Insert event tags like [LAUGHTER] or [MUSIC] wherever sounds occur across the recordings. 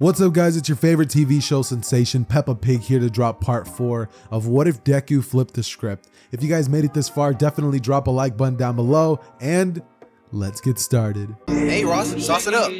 What's up guys, it's your favorite TV show sensation, Peppa Pig here to drop part 4 of What If Deku Flipped the Script. If you guys made it this far, definitely drop a like button down below, and let's get started. Hey Ross, sauce it up.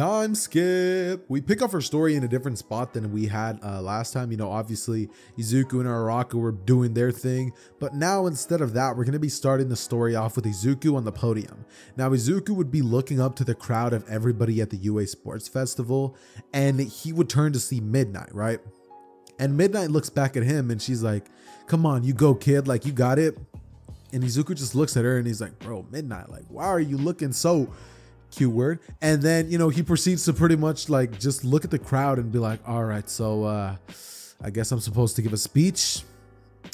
Time skip. We pick up our story in a different spot than we had uh, last time. You know, obviously Izuku and Uraraka were doing their thing, but now instead of that, we're going to be starting the story off with Izuku on the podium. Now, Izuku would be looking up to the crowd of everybody at the UA Sports Festival, and he would turn to see Midnight, right? And Midnight looks back at him and she's like, Come on, you go, kid. Like, you got it. And Izuku just looks at her and he's like, Bro, Midnight, like, why are you looking so cute word? And then, you know, he proceeds to pretty much like just look at the crowd and be like, All right, so uh, I guess I'm supposed to give a speech.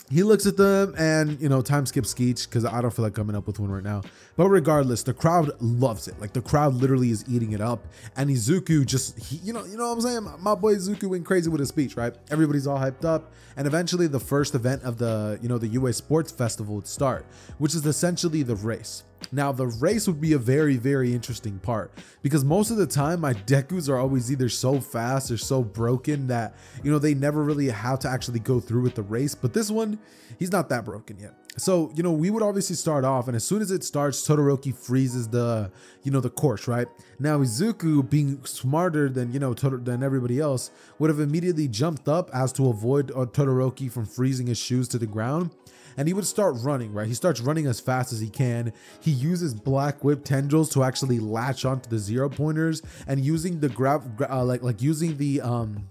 He looks at them and, you know, time skip speech because I don't feel like coming up with one right now. But regardless, the crowd loves it. Like the crowd literally is eating it up. And Izuku just, he, you know, you know what I'm saying? My boy Izuku went crazy with his speech, right? Everybody's all hyped up. And eventually the first event of the, you know, the UA Sports Festival would start, which is essentially the race. Now, the race would be a very, very interesting part because most of the time, my Dekus are always either so fast or so broken that, you know, they never really have to actually go through with the race. But this one, he's not that broken yet. So, you know, we would obviously start off, and as soon as it starts, Todoroki freezes the, you know, the course, right? Now, Izuku, being smarter than, you know, Tod- than everybody else, would have immediately jumped up as to avoid uh, Todoroki from freezing his shoes to the ground and he would start running, right? He starts running as fast as he can. He uses black whip tendrils to actually latch onto the zero pointers and using the grab, gra- uh, like like using the um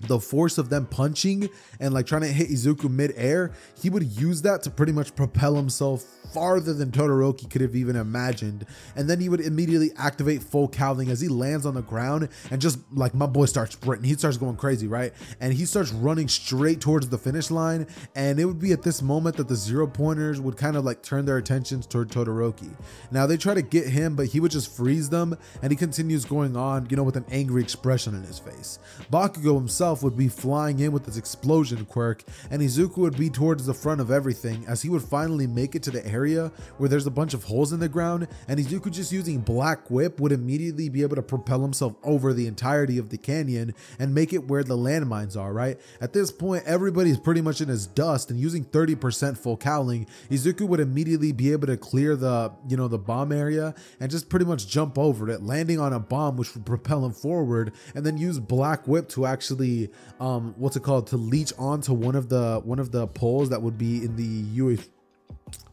the force of them punching and like trying to hit Izuku mid-air, he would use that to pretty much propel himself farther than Todoroki could have even imagined. And then he would immediately activate full cowling as he lands on the ground and just like my boy starts sprinting. He starts going crazy, right? And he starts running straight towards the finish line. And it would be at this moment that the zero pointers would kind of like turn their attentions toward Todoroki. Now they try to get him, but he would just freeze them and he continues going on, you know, with an angry expression on his face. Bakugo himself would be flying in with his explosion quirk, and Izuku would be towards the front of everything as he would finally make it to the area where there's a bunch of holes in the ground, and Izuku just using Black Whip would immediately be able to propel himself over the entirety of the canyon and make it where the landmines are, right? At this point, everybody's pretty much in his dust, and using 30% full cowling, Izuku would immediately be able to clear the, you know, the bomb area and just pretty much jump over it, landing on a bomb which would propel him forward, and then use Black Whip to actually um what's it called to leech onto one of the one of the poles that would be in the UA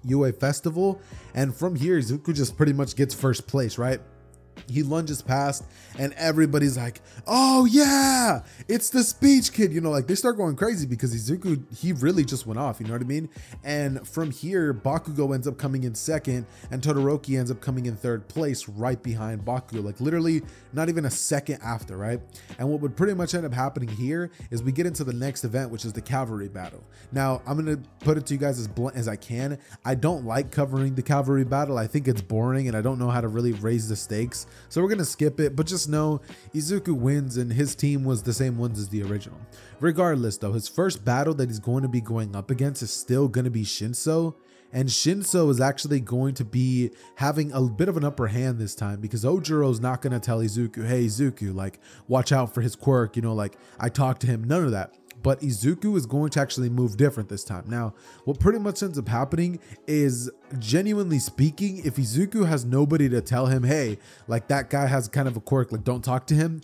UA festival. And from here Izuku just pretty much gets first place right he lunges past and everybody's like oh yeah it's the speech kid you know like they start going crazy because Izuku he really just went off you know what I mean? And from here Bakugo ends up coming in second and Todoroki ends up coming in third place right behind Bakugo like literally not even a second after right? And what would pretty much end up happening here is we get into the next event which is the cavalry battle. Now I'm gonna put it to you guys as blunt as I can. I don't like covering the cavalry battle. I think it's boring and I don't know how to really raise the stakes so we're gonna skip it, but just know Izuku wins and his team was the same ones as the original. Regardless though, his first battle that he's going to be going up against is still gonna be Shinso. And Shinso is actually going to be having a bit of an upper hand this time because Ojiro's not going to tell Izuku, hey, Izuku, like, watch out for his quirk, you know, like, I talked to him, none of that but Izuku is going to actually move different this time. Now, what pretty much ends up happening is genuinely speaking, if Izuku has nobody to tell him, hey, like that guy has kind of a quirk, like don't talk to him.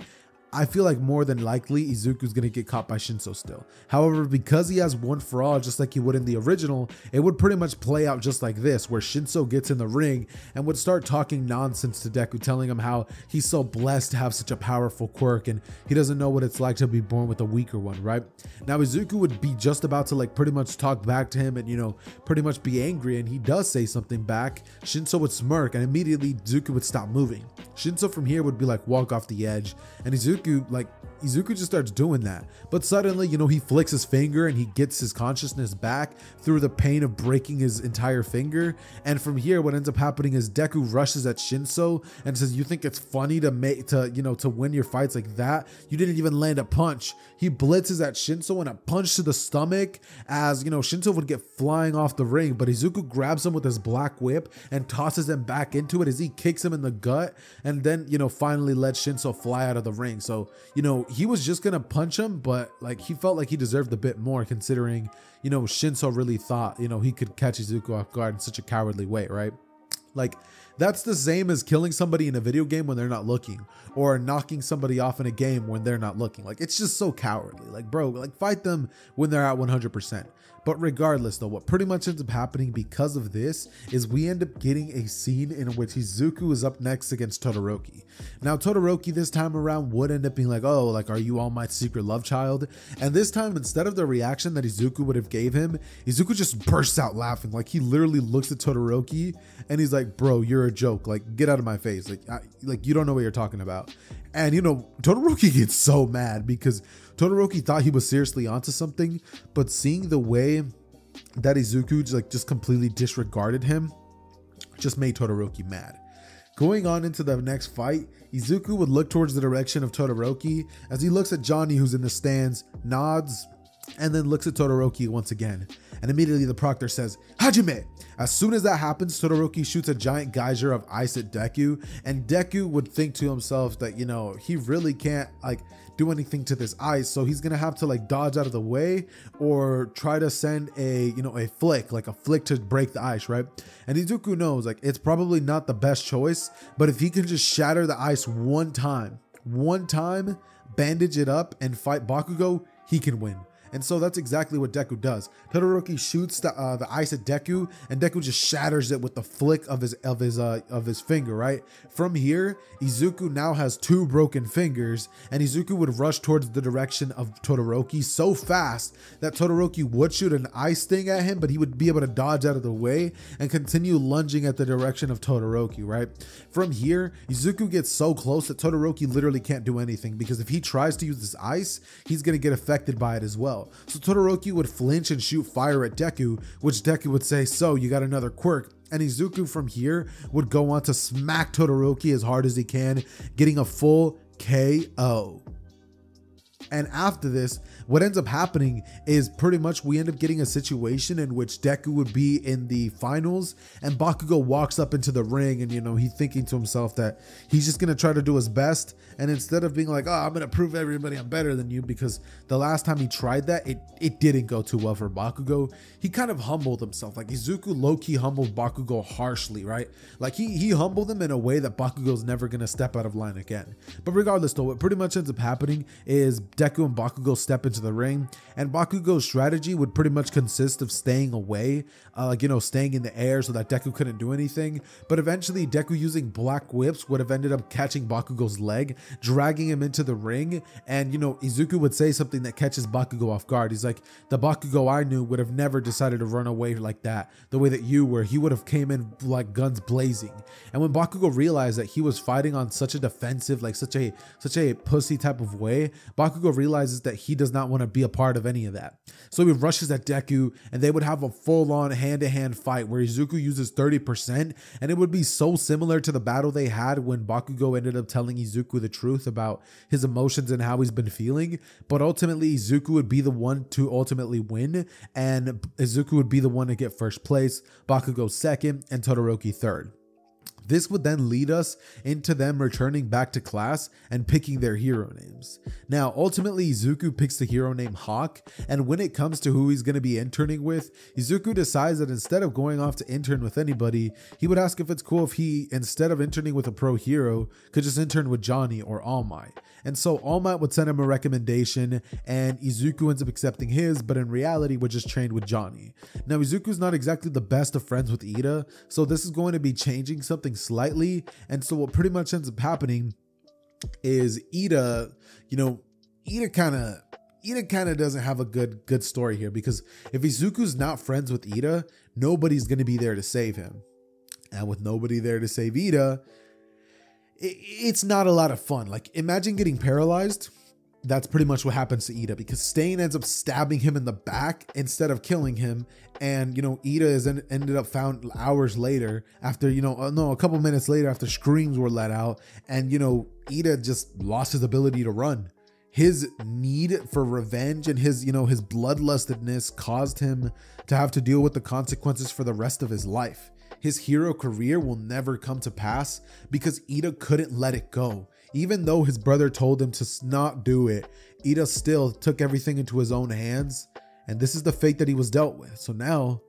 I feel like more than likely Izuku's gonna get caught by Shinso still. However, because he has one for all, just like he would in the original, it would pretty much play out just like this, where Shinso gets in the ring and would start talking nonsense to Deku, telling him how he's so blessed to have such a powerful quirk and he doesn't know what it's like to be born with a weaker one, right? Now Izuku would be just about to like pretty much talk back to him and you know, pretty much be angry, and he does say something back. Shinso would smirk and immediately Izuku would stop moving. Shinso from here would be like walk off the edge, and Izuku Izuku, like, Izuku just starts doing that. But suddenly, you know, he flicks his finger and he gets his consciousness back through the pain of breaking his entire finger. And from here, what ends up happening is Deku rushes at Shinso and says, You think it's funny to make to, you know, to win your fights like that? You didn't even land a punch. He blitzes at Shinso and a punch to the stomach as, you know, Shinso would get flying off the ring, but Izuku grabs him with his black whip and tosses him back into it as he kicks him in the gut and then, you know, finally lets Shinso fly out of the ring. So, you know, he was just gonna punch him, but like he felt like he deserved a bit more considering, you know, Shinso really thought, you know, he could catch Izuku off guard in such a cowardly way, right? Like that's the same as killing somebody in a video game when they're not looking or knocking somebody off in a game when they're not looking. Like it's just so cowardly. Like bro, like fight them when they're at 100%. But regardless though, what pretty much ends up happening because of this is we end up getting a scene in which Izuku is up next against Todoroki. Now Todoroki this time around would end up being like, oh, like are you all my secret love child? And this time instead of the reaction that Izuku would have gave him, Izuku just bursts out laughing. Like he literally looks at Todoroki and he's like, bro, you're a joke. Like get out of my face. Like I, like you don't know what you're talking about. And you know, Todoroki [LAUGHS] gets so mad because Todoroki thought he was seriously onto something, but seeing the way that Izuku like just completely disregarded him just made Todoroki mad. Going on into the next fight, Izuku would look towards the direction of Todoroki as he looks at Johnny who's in the stands, nods, and then looks at Todoroki once again. And immediately the proctor says, Hajime! As soon as that happens, Todoroki shoots a giant geyser of ice at Deku, and Deku would think to himself that, you know, he really can't, like, do anything to this ice, so he's gonna have to, like, dodge out of the way or try to send a, you know, a flick, like a flick to break the ice, right? And Izuku knows, like, it's probably not the best choice, but if he can just shatter the ice one time, one time, bandage it up, and fight Bakugo, he can win. And so that's exactly what Deku does. Todoroki shoots the, uh, the ice at Deku, and Deku just shatters it with the flick of his of his uh, of his finger. Right from here, Izuku now has two broken fingers, and Izuku would rush towards the direction of Todoroki so fast that Todoroki would shoot an ice thing at him, but he would be able to dodge out of the way and continue lunging at the direction of Todoroki. Right from here, Izuku gets so close that Todoroki literally can't do anything because if he tries to use this ice, he's gonna get affected by it as well. So Todoroki would flinch and shoot fire at Deku, which Deku would say, So, you got another quirk. And Izuku from here would go on to smack Todoroki as hard as he can, getting a full KO. And after this, what ends up happening is pretty much we end up getting a situation in which Deku would be in the finals and Bakugo walks up into the ring and you know he's thinking to himself that he's just gonna try to do his best. And instead of being like oh I'm gonna prove everybody I'm better than you because the last time he tried that it it didn't go too well for Bakugo. He kind of humbled himself. Like Izuku low-key humbled Bakugo harshly right? Like he he humbled him in a way that Bakugo's never gonna step out of line again. But regardless though what pretty much ends up happening is Deku and Bakugo step into the ring, and Bakugo's strategy would pretty much consist of staying away, uh, like, you know, staying in the air so that Deku couldn't do anything. But eventually, Deku using black whips would have ended up catching Bakugo's leg, dragging him into the ring, and, you know, Izuku would say something that catches Bakugo off guard. He's like, the Bakugo I knew would have never decided to run away like that, the way that you were. He would have came in like guns blazing. And when Bakugo realized that he was fighting on such a defensive, like such a such a pussy type of way, Bakugo realizes that he does not want to be a part of any of that. So he rushes at Deku and they would have a full on hand to hand fight where Izuku uses 30%. And it would be so similar to the battle they had when Bakugo ended up telling Izuku the truth about his emotions and how he's been feeling. But ultimately, Izuku would be the one to ultimately win. And Izuku would be the one to get first place, Bakugo second, and Todoroki third. This would then lead us into them returning back to class and picking their hero names. Now, ultimately, Izuku picks the hero name Hawk, and when it comes to who he's going to be interning with, Izuku decides that instead of going off to intern with anybody, he would ask if it's cool if he, instead of interning with a pro hero, could just intern with Johnny or All Might. And so All Might would send him a recommendation, and Izuku ends up accepting his, but in reality, would just trained with Johnny. Now, Izuku's not exactly the best of friends with Iida, so this is going to be changing something slightly. And so what pretty much ends up happening is Iida, you know, Iida kind of Iida kind of doesn't have a good good story here because if Izuku's not friends with Iida, nobody's going to be there to save him. And with nobody there to save Iida, it's not a lot of fun. Like imagine getting paralyzed. That's pretty much what happens to Iida because Stain ends up stabbing him in the back instead of killing him. And, you know, Iida is en- ended up found hours later after, you know, uh, no, a couple minutes later after screams were let out. And, you know, Iida just lost his ability to run. His need for revenge and his, you know, his bloodlustedness caused him to have to deal with the consequences for the rest of his life. His hero career will never come to pass because Iida couldn't let it go. Even though his brother told him to not do it, Iida still took everything into his own hands, and this is the fate that he was dealt with. So now,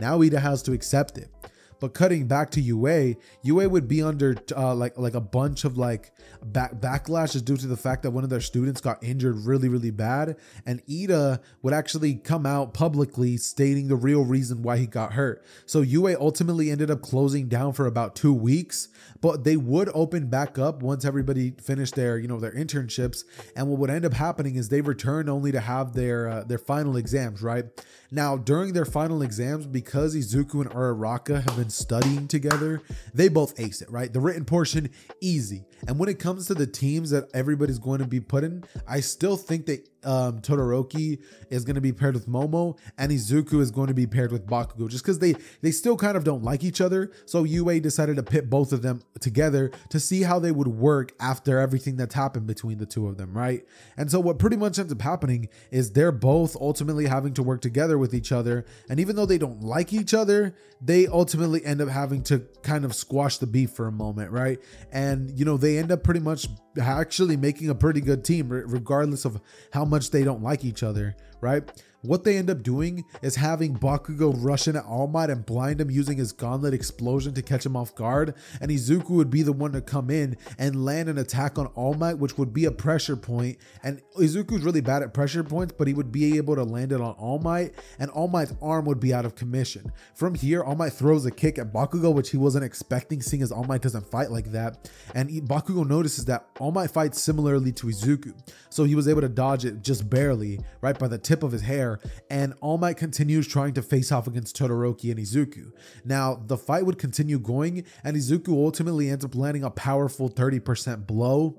now Iida has to accept it. But cutting back to UA, UA would be under uh, like like a bunch of like back backlashes due to the fact that one of their students got injured really really bad, and Iida would actually come out publicly stating the real reason why he got hurt. So UA ultimately ended up closing down for about two weeks, but they would open back up once everybody finished their you know their internships. And what would end up happening is they returned only to have their uh, their final exams. Right now, during their final exams, because Izuku and Uraraka have been studying together, they both ace it, right? The written portion, easy. And when it comes to the teams that everybody's going to be put in, I still think that um, Todoroki is going to be paired with Momo, and Izuku is going to be paired with Bakugo, just because they they still kind of don't like each other. So UA decided to pit both of them together to see how they would work after everything that's happened between the two of them, right? And so what pretty much ends up happening is they're both ultimately having to work together with each other, and even though they don't like each other, they ultimately end up having to kind of squash the beef for a moment, right? And you know they end up pretty much actually making a pretty good team, regardless of how much they don't like each other, right? What they end up doing is having Bakugo rush in at All Might and blind him using his gauntlet explosion to catch him off guard, and Izuku would be the one to come in and land an attack on All Might, which would be a pressure point. And Izuku's really bad at pressure points, but he would be able to land it on All Might, and All Might's arm would be out of commission. From here, All Might throws a kick at Bakugo, which he wasn't expecting, seeing as All Might doesn't fight like that. And Bakugo notices that All Might fights similarly to Izuku, so he was able to dodge it just barely, right by the tip of his hair and All Might continues trying to face off against Todoroki and Izuku. Now, the fight would continue going, and Izuku ultimately ends up landing a powerful 30% blow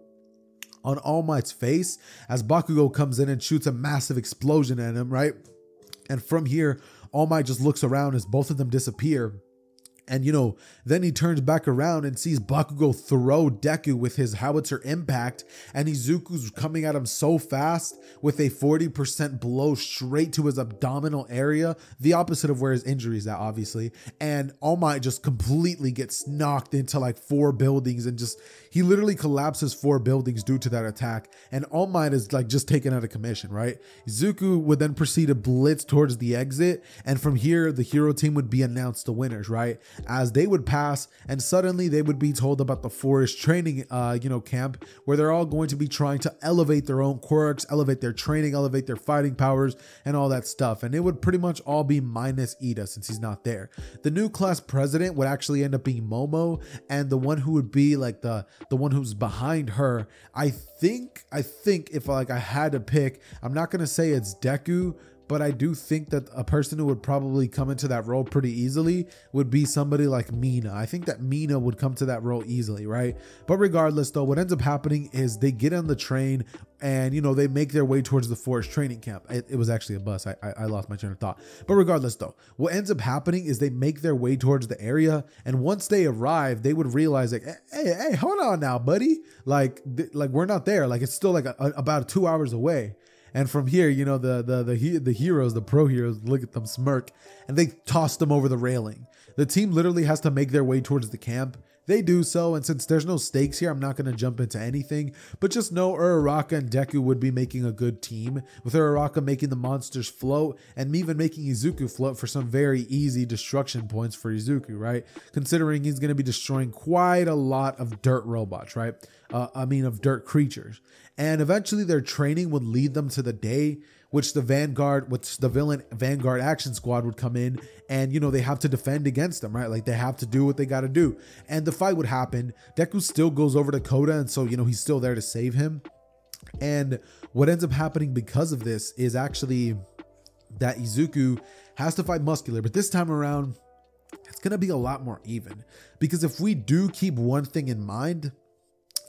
on All Might's face as Bakugo comes in and shoots a massive explosion at him, right? And from here, All Might just looks around as both of them disappear and you know, then he turns back around and sees Bakugo throw Deku with his howitzer impact, and Izuku's coming at him so fast with a 40% blow straight to his abdominal area, the opposite of where his injury is at, obviously. And All Might just completely gets knocked into like four buildings and just he literally collapses four buildings due to that attack. And All Might is like just taken out of commission, right? Izuku would then proceed to blitz towards the exit, and from here the hero team would be announced the winners, right? As they would pass and suddenly they would be told about the forest training uh, you know camp where they're all going to be trying to elevate their own quirks elevate their training elevate their fighting powers and all that stuff. And it would pretty much all be minus iida since he's not there. The new class president would actually end up being momo and the one who would be like the the one who's behind her. I think i think if like i had to pick i'm not gonna say it's deku but I do think that a person who would probably come into that role pretty easily would be somebody like Mina. I think that Mina would come to that role easily, right? But regardless, though, what ends up happening is they get on the train and you know they make their way towards the forest training camp. It, it was actually a bus. I, I, I lost my train of thought. But regardless, though, what ends up happening is they make their way towards the area, and once they arrive, they would realize like, hey, hey, hold on now, buddy. Like, th- like we're not there. Like it's still like a, a, about two hours away. And from here, you know, the the the the heroes, the pro heroes, look at them smirk, and they toss them over the railing. The team literally has to make their way towards the camp. They do so, and since there's no stakes here, I'm not going to jump into anything, but just know Uraraka and Deku would be making a good team, with Uraraka making the monsters float, and even making Izuku float for some very easy destruction points for Izuku, right? Considering he's going to be destroying quite a lot of dirt robots, right? Uh, I mean, of dirt creatures. And eventually their training would lead them to the day which the Vanguard, which the villain Vanguard Action Squad would come in and, you know, they have to defend against them, right? Like they have to do what they got to do. And the fight would happen. Deku still goes over to Kota, and so, you know, he's still there to save him. And what ends up happening because of this is actually that Izuku has to fight Muscular, but this time around, it's going to be a lot more even. Because if we do keep one thing in mind,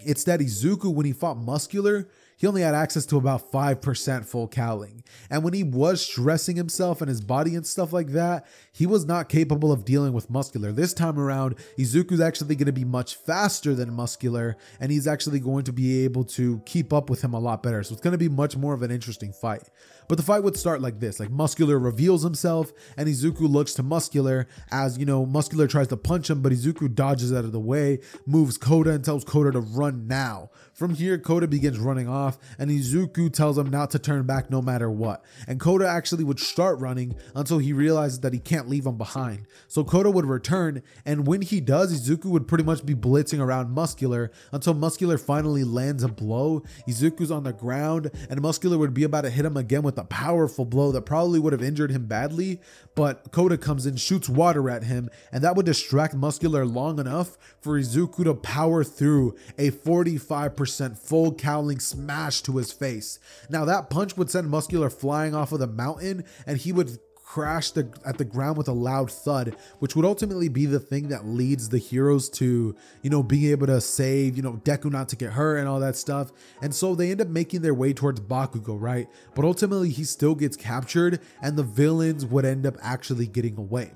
It's that Izuku, when he fought Muscular, he only had access to about 5% full cowling. And when he was stressing himself and his body and stuff like that, he was not capable of dealing with Muscular. This time around, Izuku's actually going to be much faster than Muscular, and he's actually going to be able to keep up with him a lot better. So it's going to be much more of an interesting fight. But the fight would start like this like Muscular reveals himself, and Izuku looks to Muscular as, you know, Muscular tries to punch him, but Izuku dodges out of the way, moves Kota and tells Kota to run now. From here, Kota begins running off, and Izuku tells him not to turn back no matter what. And Kota actually would start running until he realizes that he can't leave him behind. So Kota would return, and when he does, Izuku would pretty much be blitzing around Muscular until Muscular finally lands a blow. Izuku's on the ground, and Muscular would be about to hit him again with a powerful blow that probably would have injured him badly, but Kota comes in, shoots water at him, and that would distract Muscular long enough for Izuku to power through a 45% full cowling smash to his face. Now, that punch would send Muscular flying off of the mountain, and he would crash the, at the ground with a loud thud, which would ultimately be the thing that leads the heroes to, you know, being able to save, you know, Deku not to get hurt and all that stuff. And so they end up making their way towards Bakugo, right? But ultimately, he still gets captured, and the villains would end up actually getting away.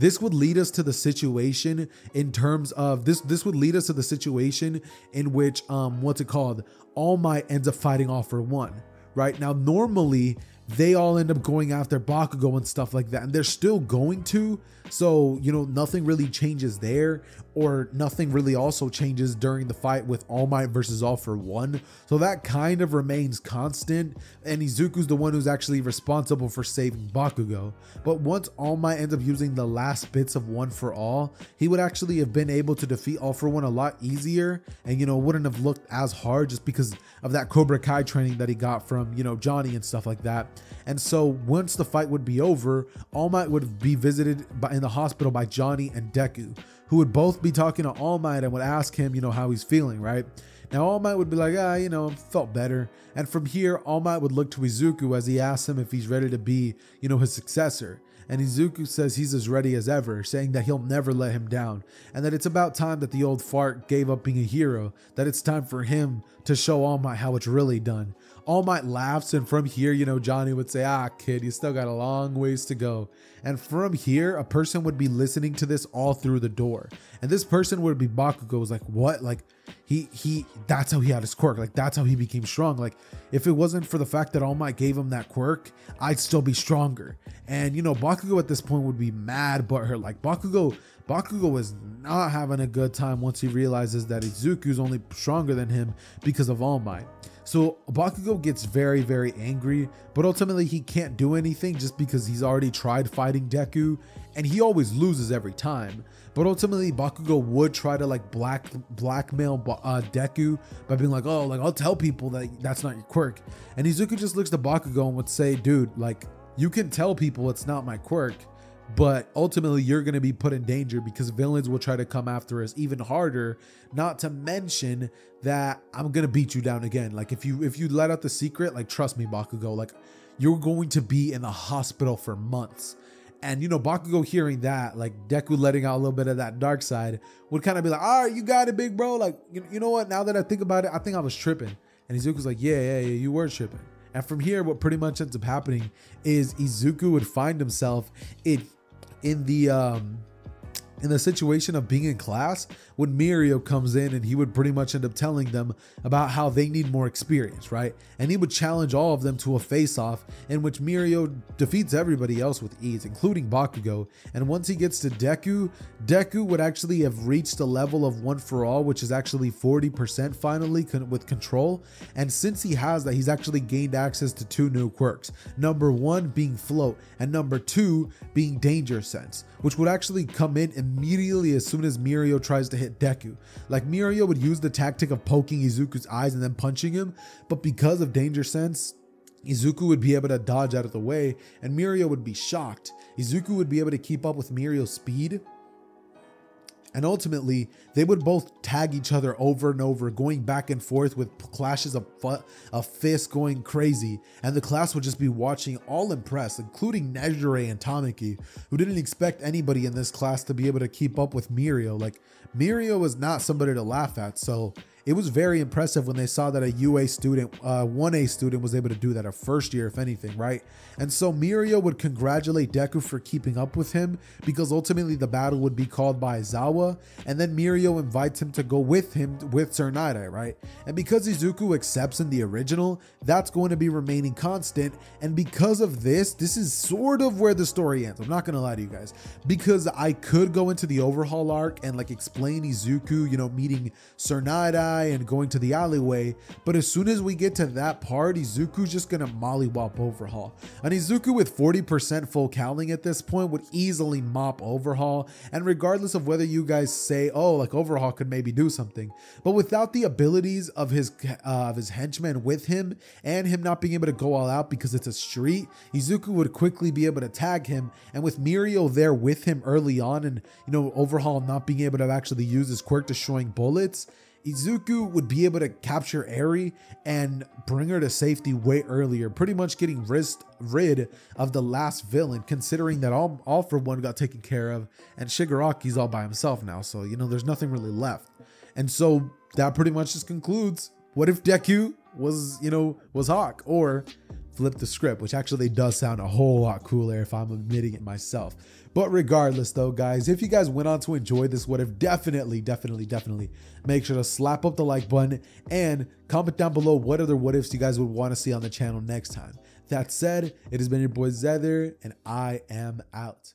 This would lead us to the situation in terms of this. This would lead us to the situation in which, um, what's it called? All Might ends up fighting All for One. Right now, normally they all end up going after Bakugo and stuff like that, and they're still going to. So, you know, nothing really changes there, or nothing really also changes during the fight with All Might versus All for One. So that kind of remains constant, and Izuku's the one who's actually responsible for saving Bakugo. But once All Might ends up using the last bits of One for All, he would actually have been able to defeat All for One a lot easier, and you know, wouldn't have looked as hard just because of that Cobra Kai training that he got from, you know, Johnny and stuff like that. And so once the fight would be over, All Might would be visited by, in the hospital by Johnny and Deku, who would both be talking to All Might and would ask him, you know, how he's feeling, right? Now All Might would be like, ah, you know, felt better. And from here, All Might would look to Izuku as he asks him if he's ready to be, you know, his successor. And Izuku says he's as ready as ever, saying that he'll never let him down, and that it's about time that the old fart gave up being a hero, that it's time for him to show All Might how it's really done. All Might laughs, and from here, you know, Johnny would say, Ah, kid, you still got a long ways to go. And from here, a person would be listening to this all through the door. And this person would be Bakugo, was like, What? Like, he, he, that's how he had his quirk. Like, that's how he became strong. Like, if it wasn't for the fact that All Might gave him that quirk, I'd still be stronger. And, you know, Bakugo at this point would be mad, but her, like, Bakugo, Bakugo is not having a good time once he realizes that Izuku's only stronger than him because of All Might. So Bakugo gets very, very angry, but ultimately he can't do anything just because he's already tried fighting Deku, and he always loses every time. But ultimately, Bakugo would try to like black blackmail uh, Deku by being like, "Oh, like I'll tell people that that's not your quirk," and Izuku just looks to Bakugo and would say, "Dude, like you can tell people it's not my quirk." But ultimately you're going to be put in danger because villains will try to come after us even harder. Not to mention that i'm going to beat you down again. Like if you if you let out the secret like trust me bakugo like you're going to be in the hospital for months. And you know bakugo hearing that like deku letting out a little bit of that dark side would kind of be like all right you got it big bro. Like you, you know what? Now that i think about it i think i was tripping. And izuku's like yeah yeah yeah you were tripping and from here, what pretty much ends up happening is Izuku would find himself in in the um in the situation of being in class when Mirio comes in and he would pretty much end up telling them about how they need more experience, right? And he would challenge all of them to a face off in which Mirio defeats everybody else with ease, including Bakugo. And once he gets to Deku, Deku would actually have reached a level of one for all, which is actually 40% finally with control. And since he has that, he's actually gained access to two new quirks. Number one being float, and number two being danger sense, which would actually come in immediately as soon as Mirio tries to hit Deku. Like Mirio would use the tactic of poking Izuku's eyes and then punching him, but because of danger sense, Izuku would be able to dodge out of the way and Mirio would be shocked. Izuku would be able to keep up with Mirio's speed and ultimately, they would both tag each other over and over, going back and forth with clashes of, of fists going crazy. And the class would just be watching, all impressed, including Nejire and Tamaki, who didn't expect anybody in this class to be able to keep up with Mirio. Like, Mirio was not somebody to laugh at. So it was very impressive when they saw that a UA student, uh, 1A student was able to do that, a first year, if anything, right? And so Mirio would congratulate Deku for keeping up with him because ultimately the battle would be called by Aizawa. And then Mirio invites him to go with him with Sir right? And because Izuku accepts in the original, that's going to be remaining constant. And because of this, this is sort of where the story ends. I'm not going to lie to you guys because I could go into the overhaul arc and like explain Izuku, you know, meeting Sir Night and going to the alleyway. But as soon as we get to that part, Izuku's just gonna mollywop Overhaul. And Izuku with 40% full cowling at this point would easily mop Overhaul. And regardless of whether you guys say, oh, like Overhaul could maybe do something, but without the abilities of his uh, of his henchmen with him and him not being able to go all out because it's a street, Izuku would quickly be able to tag him. And with Mirio there with him early on, and you know Overhaul not being able to actually use his quirk destroying bullets, Izuku would be able to capture Eri and bring her to safety way earlier, pretty much getting wrist, rid of the last villain, considering that all, all for one got taken care of and Shigaraki's all by himself now. So, you know, there's nothing really left. And so that pretty much just concludes what if Deku was, you know, was Hawk or flip the script, which actually does sound a whole lot cooler if I'm admitting it myself. But regardless, though, guys, if you guys went on to enjoy this what if, definitely, definitely, definitely make sure to slap up the like button and comment down below what other what ifs you guys would want to see on the channel next time. That said, it has been your boy Xehther, and I am out.